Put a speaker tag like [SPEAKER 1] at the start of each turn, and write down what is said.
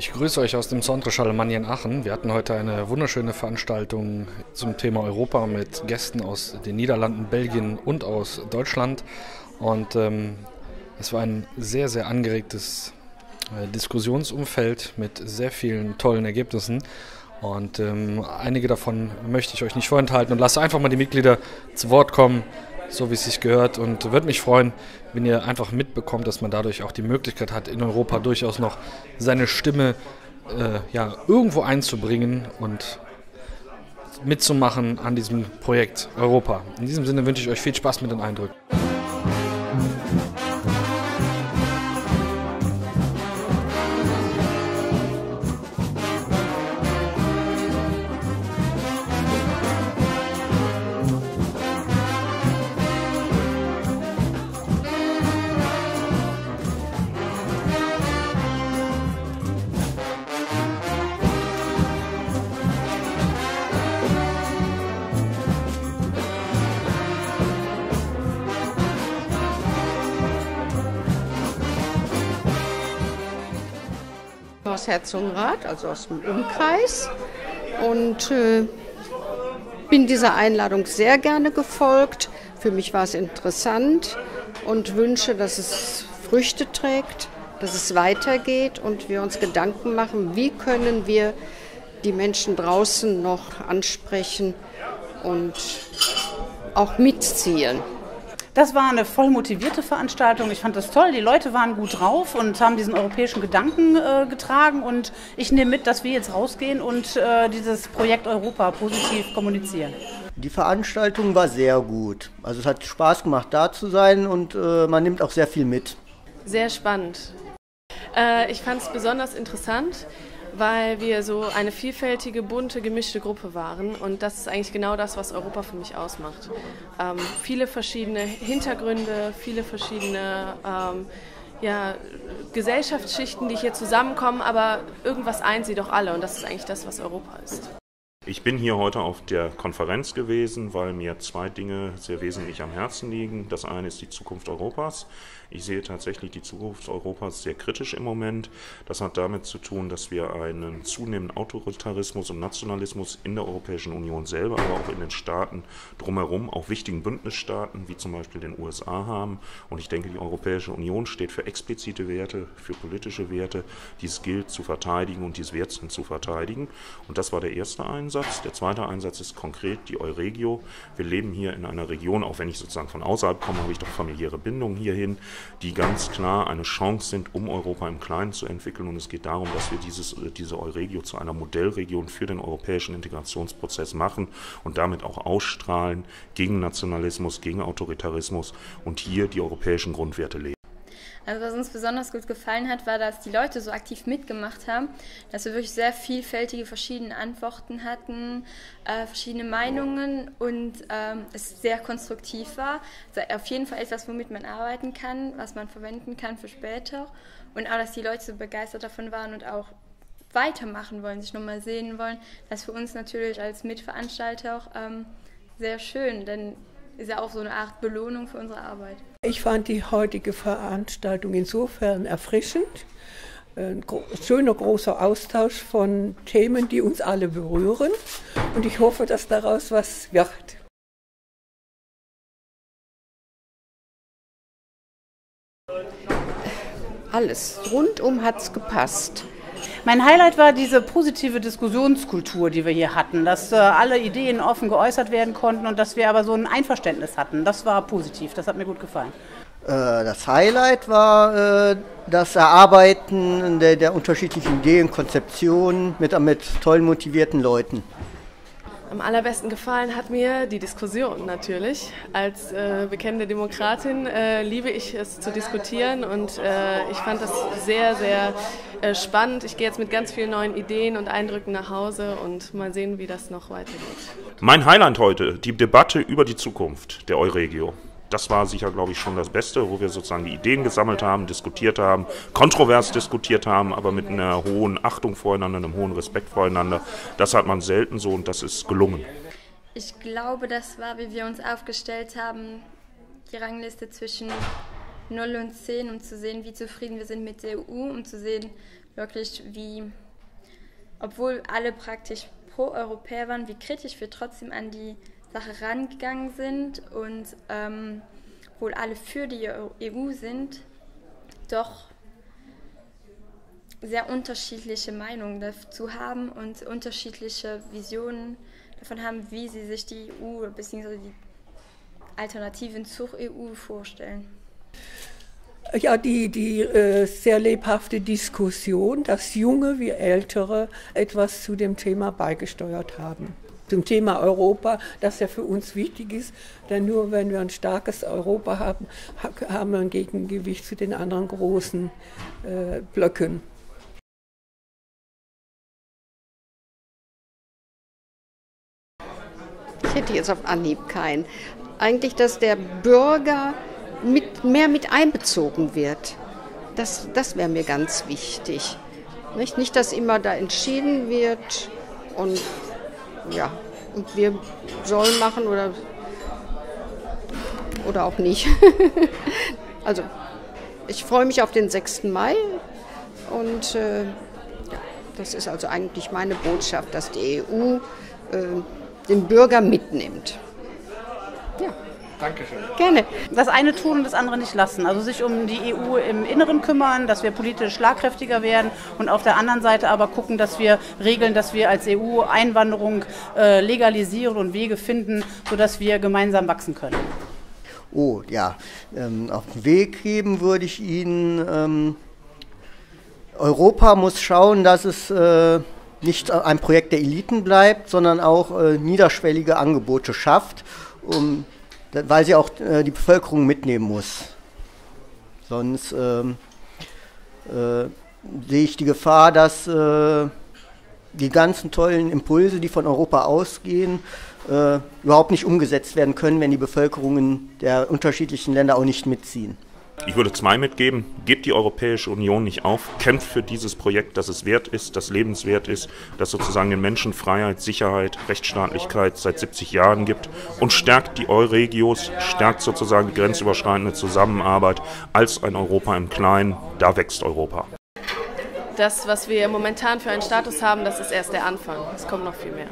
[SPEAKER 1] Ich grüße euch aus dem Centre Charlemagne in Aachen. Wir hatten heute eine wunderschöne Veranstaltung zum Thema Europa mit Gästen aus den Niederlanden, Belgien und aus Deutschland. Und ähm, es war ein sehr, sehr angeregtes äh, Diskussionsumfeld mit sehr vielen tollen Ergebnissen. Und ähm, einige davon möchte ich euch nicht vorenthalten und lasse einfach mal die Mitglieder zu Wort kommen so wie es sich gehört. Und würde mich freuen, wenn ihr einfach mitbekommt, dass man dadurch auch die Möglichkeit hat, in Europa durchaus noch seine Stimme äh, ja, irgendwo einzubringen und mitzumachen an diesem Projekt Europa. In diesem Sinne wünsche ich euch viel Spaß mit den Eindrücken.
[SPEAKER 2] Herzogenrath, also aus dem Umkreis. Und äh, bin dieser Einladung sehr gerne gefolgt. Für mich war es interessant und wünsche, dass es Früchte trägt, dass es weitergeht und wir uns Gedanken machen, wie können wir die Menschen draußen noch ansprechen und auch mitziehen.
[SPEAKER 3] Das war eine voll motivierte Veranstaltung. Ich fand das toll. Die Leute waren gut drauf und haben diesen europäischen Gedanken äh, getragen. Und ich nehme mit, dass wir jetzt rausgehen und äh, dieses Projekt Europa positiv kommunizieren.
[SPEAKER 4] Die Veranstaltung war sehr gut. Also es hat Spaß gemacht, da zu sein und äh, man nimmt auch sehr viel mit.
[SPEAKER 5] Sehr spannend. Äh, ich fand es besonders interessant, weil wir so eine vielfältige, bunte, gemischte Gruppe waren. Und das ist eigentlich genau das, was Europa für mich ausmacht. Ähm, viele verschiedene Hintergründe, viele verschiedene ähm, ja, Gesellschaftsschichten, die hier zusammenkommen, aber irgendwas eint sie doch alle. Und das ist eigentlich das, was Europa ist.
[SPEAKER 6] Ich bin hier heute auf der Konferenz gewesen, weil mir zwei Dinge sehr wesentlich am Herzen liegen. Das eine ist die Zukunft Europas. Ich sehe tatsächlich die Zukunft Europas sehr kritisch im Moment. Das hat damit zu tun, dass wir einen zunehmenden Autoritarismus und Nationalismus in der Europäischen Union selber, aber auch in den Staaten drumherum, auch wichtigen Bündnisstaaten wie zum Beispiel den USA haben. Und ich denke, die Europäische Union steht für explizite Werte, für politische Werte, die es gilt zu verteidigen und die es wert sind zu verteidigen. Und das war der erste Einsatz. Der zweite Einsatz ist konkret die Euregio. Wir leben hier in einer Region, auch wenn ich sozusagen von außerhalb komme, habe ich doch familiäre Bindungen hierhin die ganz klar eine Chance sind, um Europa im Kleinen zu entwickeln. Und es geht darum, dass wir dieses, äh, diese Euregio zu einer Modellregion für den europäischen Integrationsprozess machen und damit auch ausstrahlen gegen Nationalismus, gegen Autoritarismus und hier die europäischen Grundwerte leben.
[SPEAKER 7] Also was uns besonders gut gefallen hat, war, dass die Leute so aktiv mitgemacht haben, dass wir wirklich sehr vielfältige verschiedene Antworten hatten, äh, verschiedene Meinungen und ähm, es sehr konstruktiv war. Also auf jeden Fall etwas, womit man arbeiten kann, was man verwenden kann für später und auch, dass die Leute so begeistert davon waren und auch weitermachen wollen, sich nochmal sehen wollen. Das ist für uns natürlich als Mitveranstalter auch ähm, sehr schön, denn ist ja auch so eine Art Belohnung für unsere Arbeit.
[SPEAKER 8] Ich fand die heutige Veranstaltung insofern erfrischend. Ein schöner großer Austausch von Themen, die uns alle berühren. Und ich hoffe, dass daraus was wird.
[SPEAKER 2] Alles. Rundum hat es gepasst.
[SPEAKER 3] Mein Highlight war diese positive Diskussionskultur, die wir hier hatten, dass äh, alle Ideen offen geäußert werden konnten und dass wir aber so ein Einverständnis hatten. Das war positiv, das hat mir gut gefallen.
[SPEAKER 4] Äh, das Highlight war äh, das Erarbeiten der, der unterschiedlichen Ideen, Konzeptionen mit, mit toll motivierten Leuten.
[SPEAKER 5] Am allerbesten gefallen hat mir die Diskussion natürlich. Als äh, bekennende Demokratin äh, liebe ich es zu diskutieren und äh, ich fand das sehr, sehr äh, spannend. Ich gehe jetzt mit ganz vielen neuen Ideen und Eindrücken nach Hause und mal sehen, wie das noch weitergeht.
[SPEAKER 6] Mein Highlight heute, die Debatte über die Zukunft der Euregio das war sicher, glaube ich, schon das Beste, wo wir sozusagen die Ideen gesammelt haben, diskutiert haben, kontrovers diskutiert haben, aber mit einer hohen Achtung voreinander, einem hohen Respekt voreinander. Das hat man selten so und das ist gelungen.
[SPEAKER 7] Ich glaube, das war, wie wir uns aufgestellt haben, die Rangliste zwischen 0 und 10, um zu sehen, wie zufrieden wir sind mit der EU, um zu sehen, wirklich wie, obwohl alle praktisch pro-Europäer waren, wie kritisch wir trotzdem an die Sache rangegangen sind und ähm, obwohl alle für die EU sind, doch sehr unterschiedliche Meinungen dazu haben und unterschiedliche Visionen davon haben, wie sie sich die EU bzw. die Alternativen zur EU vorstellen.
[SPEAKER 8] Ja, die, die äh, sehr lebhafte Diskussion, dass Junge wie Ältere etwas zu dem Thema beigesteuert haben. Zum Thema Europa, das ja für uns wichtig ist, denn nur wenn wir ein starkes Europa haben, haben wir ein Gegengewicht zu den anderen großen äh, Blöcken.
[SPEAKER 2] Ich hätte jetzt auf Anhieb keinen. Eigentlich, dass der Bürger mit, mehr mit einbezogen wird. Das, das wäre mir ganz wichtig. Nicht? nicht, dass immer da entschieden wird und ja, und wir sollen machen oder, oder auch nicht. also, ich freue mich auf den 6. Mai und äh, ja, das ist also eigentlich meine Botschaft, dass die EU äh, den Bürger mitnimmt.
[SPEAKER 1] Dankeschön.
[SPEAKER 2] Gerne.
[SPEAKER 3] Das eine tun und das andere nicht lassen. Also sich um die EU im Inneren kümmern, dass wir politisch schlagkräftiger werden und auf der anderen Seite aber gucken, dass wir regeln, dass wir als EU Einwanderung äh, legalisieren und Wege finden, sodass wir gemeinsam wachsen können.
[SPEAKER 4] Oh ja, ähm, auf den Weg geben würde ich Ihnen. Ähm, Europa muss schauen, dass es äh, nicht ein Projekt der Eliten bleibt, sondern auch äh, niederschwellige Angebote schafft, um weil sie auch äh, die Bevölkerung mitnehmen muss. Sonst ähm, äh, sehe ich die Gefahr, dass äh, die ganzen tollen Impulse, die von Europa ausgehen, äh, überhaupt nicht umgesetzt werden können, wenn die Bevölkerungen der unterschiedlichen Länder auch nicht mitziehen.
[SPEAKER 6] Ich würde zwei mitgeben. Gebt die Europäische Union nicht auf. Kämpft für dieses Projekt, dass es wert ist, das lebenswert ist, das sozusagen den Menschen Freiheit, Sicherheit, Rechtsstaatlichkeit seit 70 Jahren gibt und stärkt die Euregios, stärkt sozusagen die grenzüberschreitende Zusammenarbeit als ein Europa im Kleinen. Da wächst Europa.
[SPEAKER 5] Das, was wir momentan für einen Status haben, das ist erst der Anfang. Es kommt noch viel mehr.